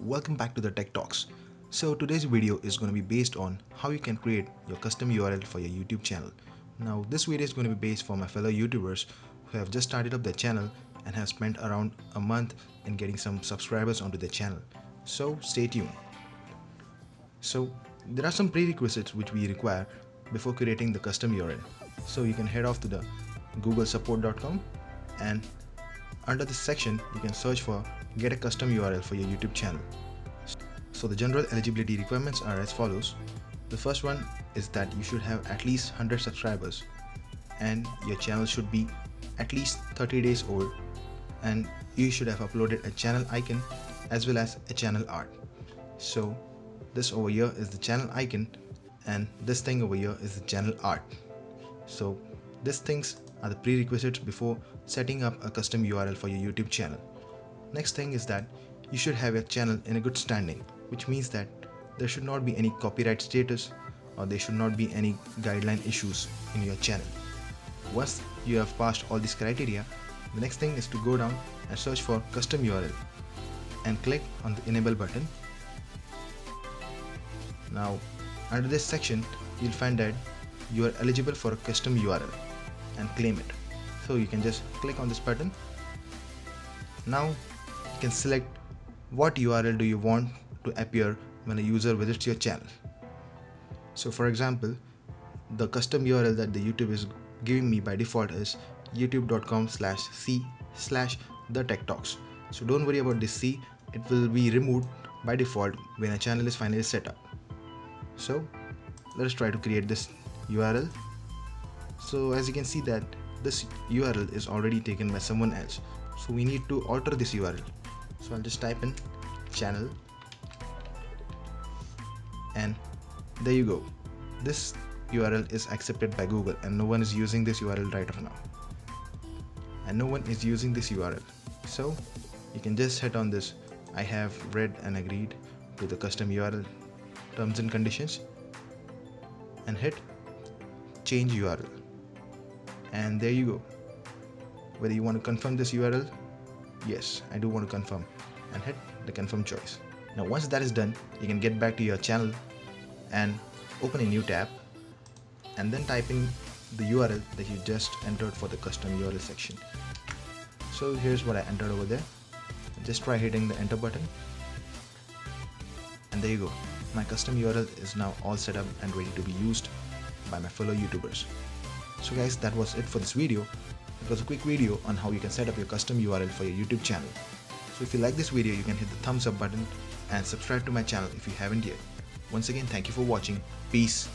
welcome back to the Tech Talks. So today's video is going to be based on how you can create your custom URL for your YouTube channel. Now this video is going to be based for my fellow YouTubers who have just started up their channel and have spent around a month in getting some subscribers onto their channel. So stay tuned. So there are some prerequisites which we require before creating the custom URL. So you can head off to the googlesupport.com and under this section you can search for get a custom URL for your YouTube channel. So the general eligibility requirements are as follows. The first one is that you should have at least 100 subscribers and your channel should be at least 30 days old and you should have uploaded a channel icon as well as a channel art. So this over here is the channel icon and this thing over here is the channel art. So these things are the prerequisites before setting up a custom URL for your YouTube channel. Next thing is that you should have your channel in a good standing, which means that there should not be any copyright status or there should not be any guideline issues in your channel. Once you have passed all these criteria, the next thing is to go down and search for custom URL and click on the enable button. Now under this section you'll find that you are eligible for a custom URL and claim it. So you can just click on this button. Now you can select what URL do you want to appear when a user visits your channel. So for example, the custom URL that the YouTube is giving me by default is youtube.com slash c slash the tech talks. So don't worry about this c, it will be removed by default when a channel is finally set up. So let us try to create this URL. So as you can see that this URL is already taken by someone else. So we need to alter this URL so I'll just type in channel and there you go. This URL is accepted by Google and no one is using this URL right now. And no one is using this URL so you can just hit on this. I have read and agreed to the custom URL terms and conditions and hit change URL and there you go. Whether you want to confirm this URL yes I do want to confirm. And hit the confirm choice. Now once that is done you can get back to your channel and open a new tab and then type in the URL that you just entered for the custom URL section. So here's what I entered over there. Just try hitting the enter button. And there you go. My custom URL is now all set up and ready to be used by my fellow YouTubers. So guys that was it for this video it was a quick video on how you can set up your custom URL for your YouTube channel. So if you like this video, you can hit the thumbs up button and subscribe to my channel if you haven't yet. Once again, thank you for watching. Peace.